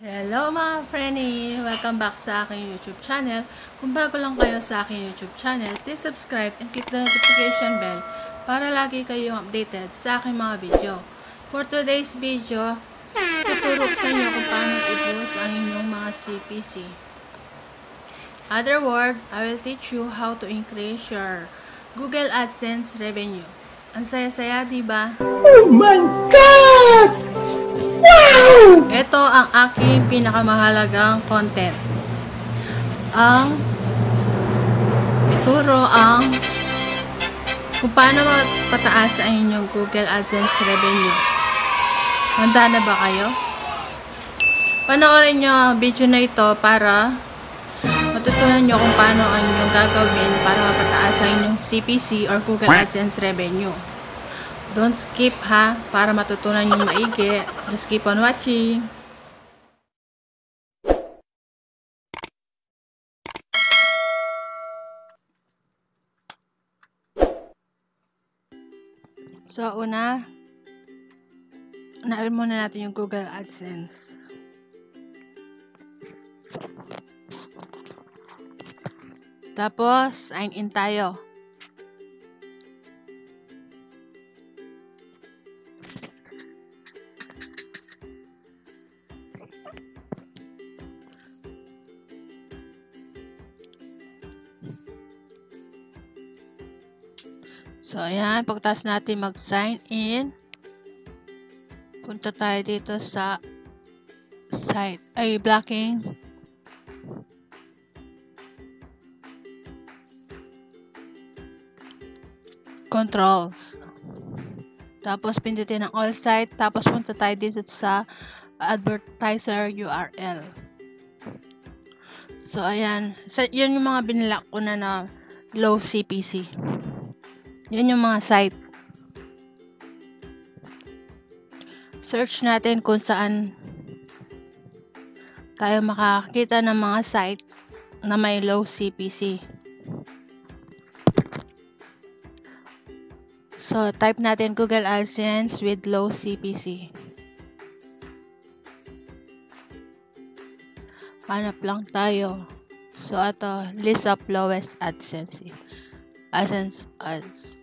Hello mga frenny! Welcome back sa aking YouTube channel. Kung bago lang kayo sa aking YouTube channel, please subscribe and click the notification bell para lagi kayong updated sa aking mga video. For today's video, tuturo ko sa inyo kung paano i-boost ang inyong mga CPC. Other word, I will teach you how to increase your Google AdSense revenue. Ang saya-saya, di ba? Oh my God! Ito ang aking pinakamahalagang content. Ang ituro ang kung paano pataas ang inyong Google AdSense revenue. Handa na ba kayo? Panoorin nyo ang video na ito para matutunan nyo kung paano ang inyong gagawin para mapataas ang inyong CPC or Google AdSense revenue. Don't skip ha, para matutunan yung maigi. Just keep on watching. So, una, unahin muna natin yung Google AdSense. Tapos, sign in tayo. So, ayan. Pagkatapos natin mag-sign in, punta tayo dito sa site. Ay, blocking. Controls. Tapos, pindutin ang all site. Tapos, punta tayo dito sa advertiser URL. So, ayan. So, yun yung mga binilak ko na na low CPC. Yun yung mga site. Search natin kung saan tayo makakita ng mga site na may low CPC. So, type natin Google AdSense with low CPC. Hanap lang tayo. So, ito, list of lowest AdSense. AdSense ads.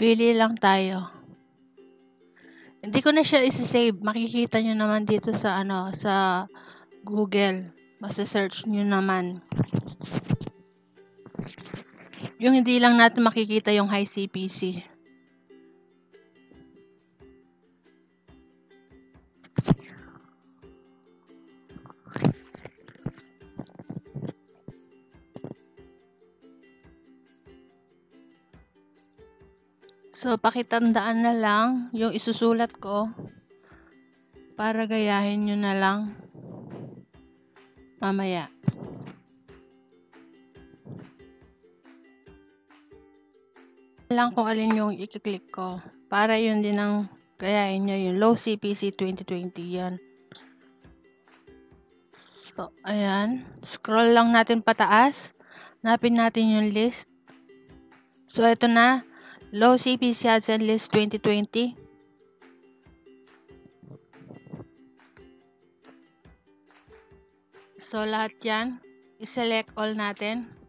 Pili lang tayo. Hindi ko na siya isi-save. Makikita nyo naman dito sa ano, sa Google. Masa-search nyo naman. Yung hindi lang natin makikita yung high CPC. So, pakitandaan na lang yung isusulat ko para gayahin nyo na lang mamaya. lang kung alin yung i-click ko para yun din ang gayahin nyo yung low CPC 2020 yan. So, ayan. Scroll lang natin pataas. Napin natin yung list. So, ito na. Low CPC AdSense List 2020. So, lahat yan, i-select all natin.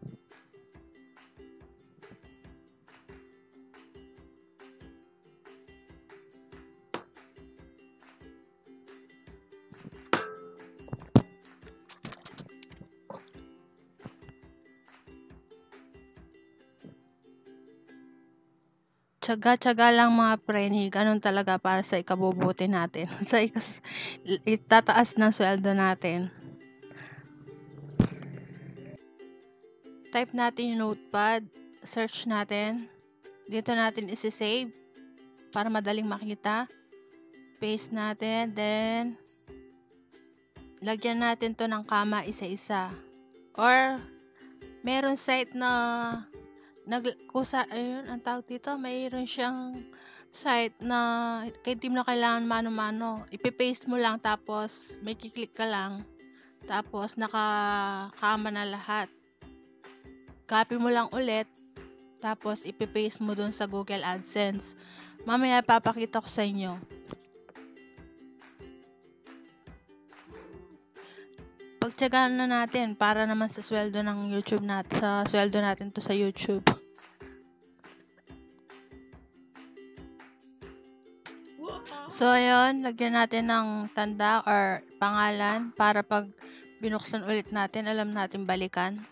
Tsaga-tsaga lang mga preni, ganun talaga para sa ikabubuti natin. sa ikas, itataas ng sweldo natin. Type natin yung notepad, search natin. Dito natin isi-save para madaling makita. Paste natin, then lagyan natin to ng kama isa-isa. Or meron site na nag kusa ayun ang tawag dito mayroon siyang site na kay team na kailangan mano-mano ipe-paste mo lang tapos may kiklik ka lang tapos nakakama na lahat copy mo lang ulit Tapos, ipipaste mo dun sa Google AdSense. Mamaya, papakita ko sa inyo. Pagtsagaan na natin para naman sa sweldo ng YouTube nat sa sweldo natin to sa YouTube. So, ayun, lagyan natin ng tanda or pangalan para pag binuksan ulit natin, alam natin balikan.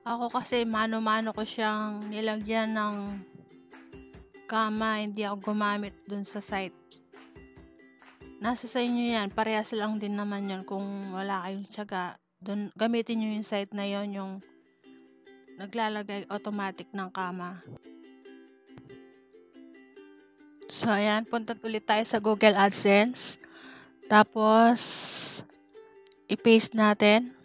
Ako kasi mano-mano ko siyang nilagyan ng kama, hindi ako gumamit dun sa site. Nasa sa inyo yan, parehas lang din naman yun kung wala kayong tiyaga. Dun, gamitin nyo yung site na yon yung naglalagay automatic ng kama. So, ayan, punta ulit tayo sa Google AdSense. Tapos, i-paste natin.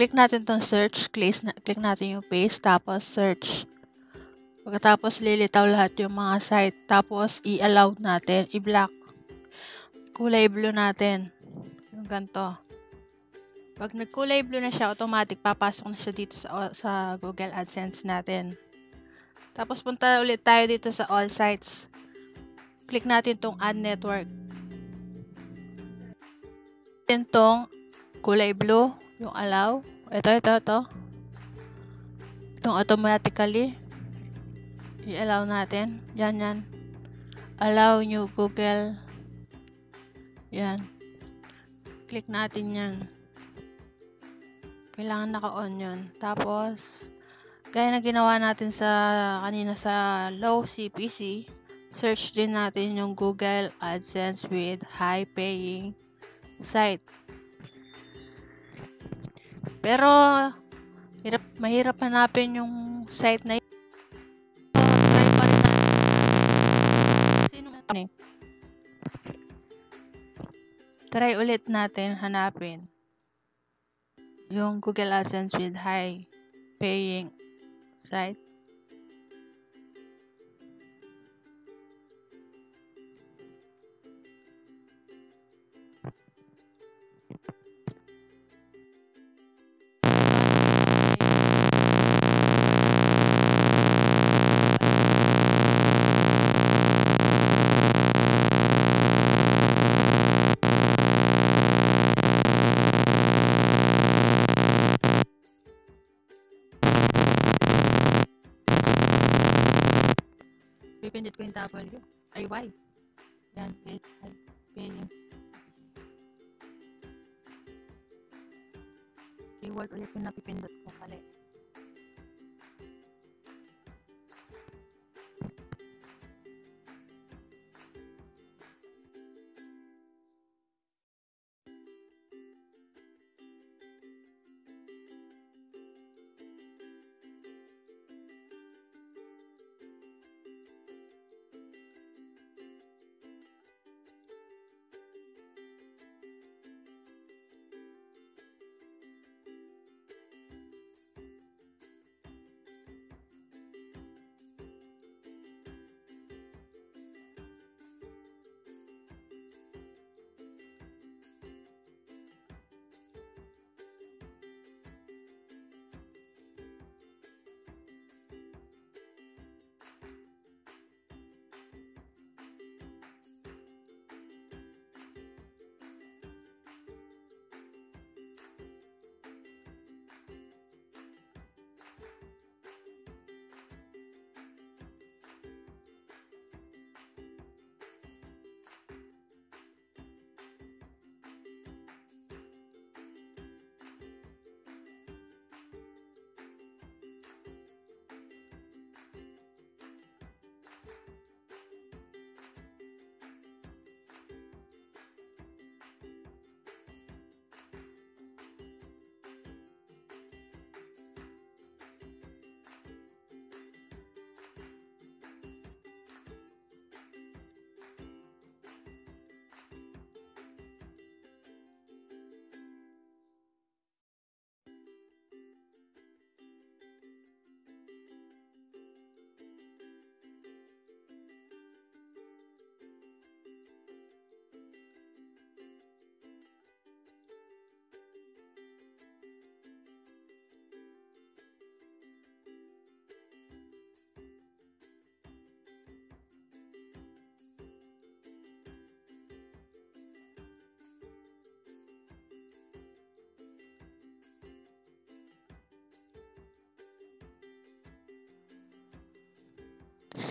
Click natin tong search, click, na, click natin yung paste, tapos search. Pagkatapos lilitaw lahat yung mga site, tapos i-allow natin, i-block. Kulay blue natin. Yung ganito. Pag nagkulay blue na siya, automatic papasok na siya dito sa, sa Google AdSense natin. Tapos punta ulit tayo dito sa all sites. Click natin tong add network. Then kulay blue, yung allow. Ito, ito, ito. Itong automatically. I-allow natin. Yan, yan. Allow new Google. Yan. Click natin yan. Kailangan naka-on yun. Tapos, gaya na ginawa natin sa kanina sa low CPC, search din natin yung Google AdSense with high paying site. Pero, hirap, mahirap hanapin yung site na yun. Try. Sino man eh. Try ulit natin hanapin yung Google AdSense with high paying site. Pipindit ko yung W. Ay, Y. Yan, click. Ay, paying. Keyword ulit yung napipindot ko mali.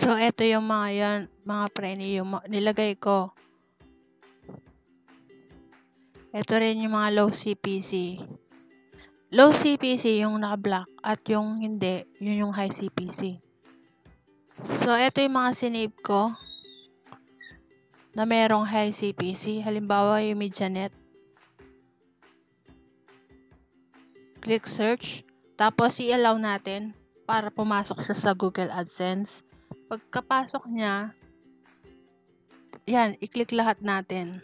So, eto yung mga yan, mga preni, yung nilagay ko. Ito rin yung mga low CPC. Low CPC yung naka-black at yung hindi, yun yung high CPC. So, ito yung mga sinave ko na merong high CPC. Halimbawa, yung Medianet. Click search. Tapos, i-allow natin para pumasok siya sa Google AdSense. Pagkapasok niya, yan, i-click lahat natin.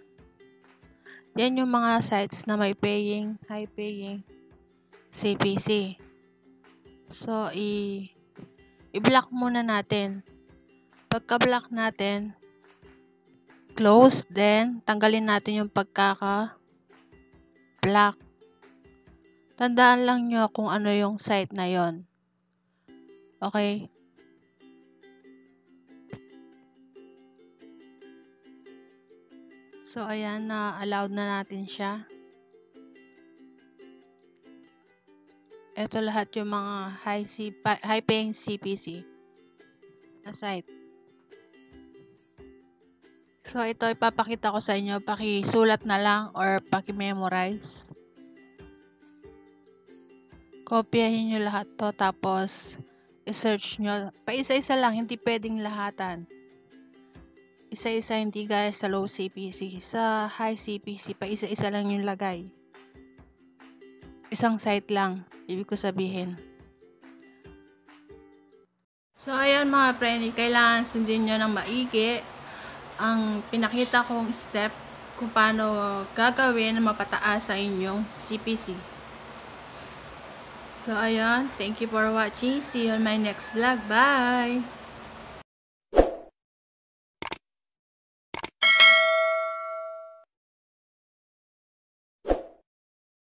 Yan yung mga sites na may paying, high paying, CPC. So, i- i-block muna natin. Pagka-block natin, close, then tanggalin natin yung pagkaka-block. Tandaan lang nyo kung ano yung site na yon. Okay? So, ayan na allowed na natin siya. Ito lahat yung mga high, C, high paying CPC na site. So, ito ipapakita ko sa inyo. Pakisulat na lang or paki-memorize. Kopyahin nyo lahat to tapos i-search nyo. Pa-isa-isa lang, hindi pwedeng lahatan. Isa-isa hindi gaya sa low CPC. Sa high CPC, pa isa-isa lang yung lagay. Isang site lang, ibig ko sabihin. So, ayan mga preni, kailangan sundin nyo ng maigi ang pinakita kong step kung paano gagawin na mapataas sa inyong CPC. So, ayan. Thank you for watching. See you on my next vlog. Bye!